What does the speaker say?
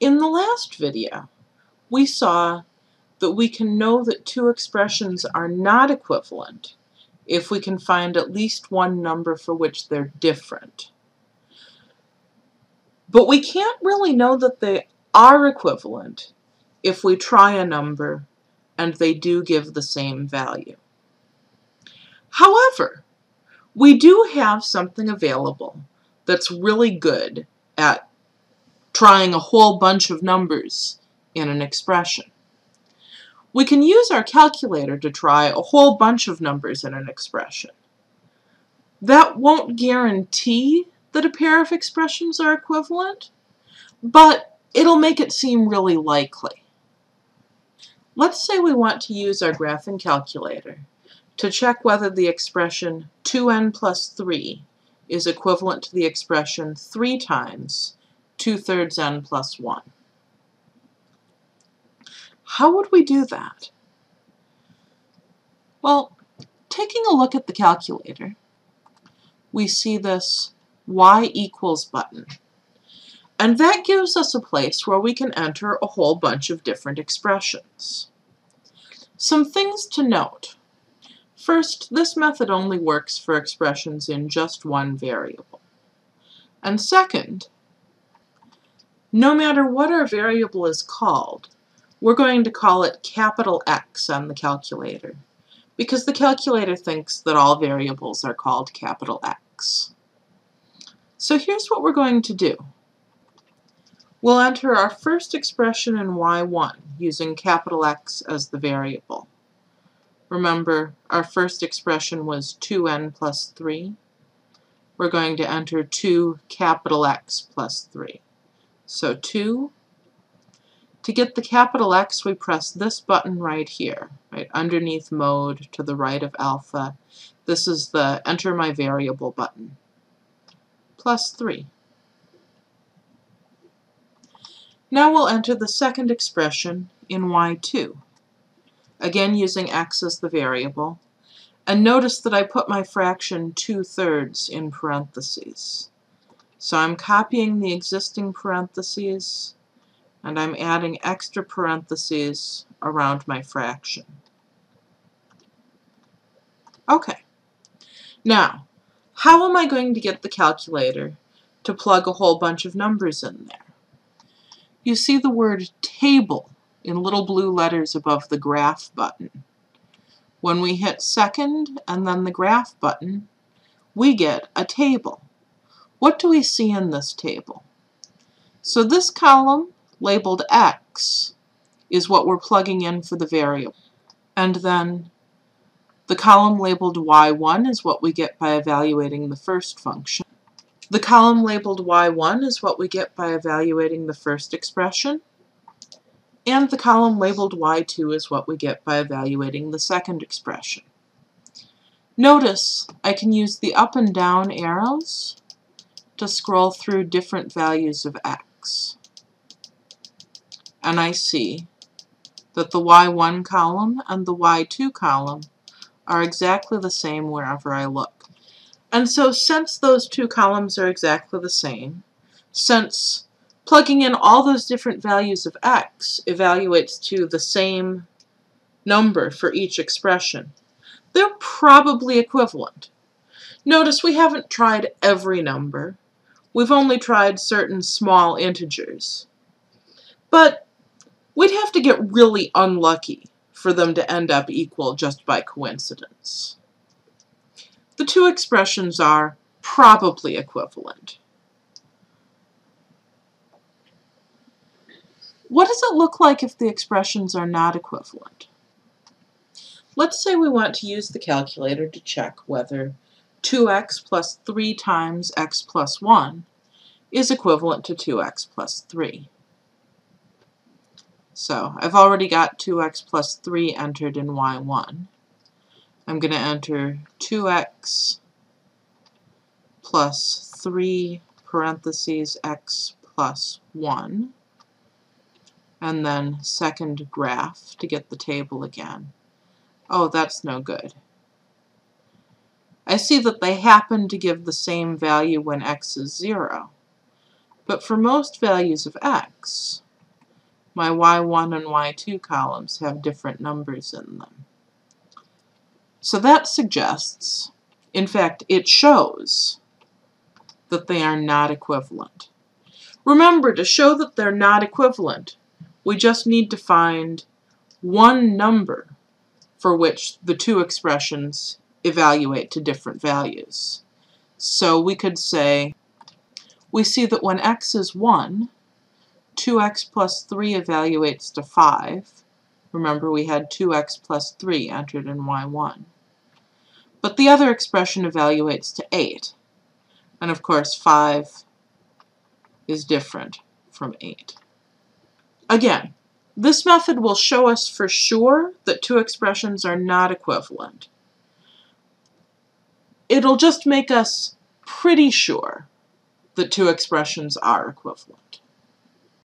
In the last video, we saw that we can know that two expressions are not equivalent if we can find at least one number for which they're different. But we can't really know that they are equivalent if we try a number and they do give the same value. However, we do have something available that's really good at trying a whole bunch of numbers in an expression. We can use our calculator to try a whole bunch of numbers in an expression. That won't guarantee that a pair of expressions are equivalent, but it'll make it seem really likely. Let's say we want to use our graphing calculator to check whether the expression 2n plus 3 is equivalent to the expression 3 times 2 thirds n plus 1. How would we do that? Well, taking a look at the calculator, we see this y equals button. And that gives us a place where we can enter a whole bunch of different expressions. Some things to note. First, this method only works for expressions in just one variable. And second, no matter what our variable is called, we're going to call it capital X on the calculator, because the calculator thinks that all variables are called capital X. So here's what we're going to do. We'll enter our first expression in y1 using capital X as the variable. Remember, our first expression was 2n plus 3. We're going to enter 2 capital X plus 3. So 2. To get the capital X, we press this button right here, right underneath mode to the right of alpha. This is the enter my variable button. Plus 3. Now we'll enter the second expression in y2, again using x as the variable. And notice that I put my fraction 2 thirds in parentheses. So I'm copying the existing parentheses and I'm adding extra parentheses around my fraction. Okay. Now, how am I going to get the calculator to plug a whole bunch of numbers in there? you see the word table in little blue letters above the graph button. When we hit second and then the graph button, we get a table. What do we see in this table? So this column, labeled x, is what we're plugging in for the variable. And then the column labeled y1 is what we get by evaluating the first function. The column labeled y1 is what we get by evaluating the first expression, and the column labeled y2 is what we get by evaluating the second expression. Notice I can use the up and down arrows to scroll through different values of x. And I see that the y1 column and the y2 column are exactly the same wherever I look. And so since those two columns are exactly the same, since plugging in all those different values of x evaluates to the same number for each expression, they're probably equivalent. Notice we haven't tried every number. We've only tried certain small integers. But we'd have to get really unlucky for them to end up equal just by coincidence. The two expressions are probably equivalent. What does it look like if the expressions are not equivalent? Let's say we want to use the calculator to check whether 2x plus 3 times x plus 1 is equivalent to 2x plus 3. So I've already got 2x plus 3 entered in y1. I'm going to enter 2x plus 3 parentheses x plus 1 and then second graph to get the table again. Oh, that's no good. I see that they happen to give the same value when x is 0. But for most values of x, my y1 and y2 columns have different numbers in them. So that suggests, in fact, it shows that they are not equivalent. Remember, to show that they're not equivalent, we just need to find one number for which the two expressions evaluate to different values. So we could say, we see that when x is 1, 2x plus 3 evaluates to 5. Remember, we had 2x plus 3 entered in y1. But the other expression evaluates to 8. And of course, 5 is different from 8. Again, this method will show us for sure that two expressions are not equivalent. It'll just make us pretty sure that two expressions are equivalent.